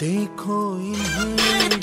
देखो इन्हें।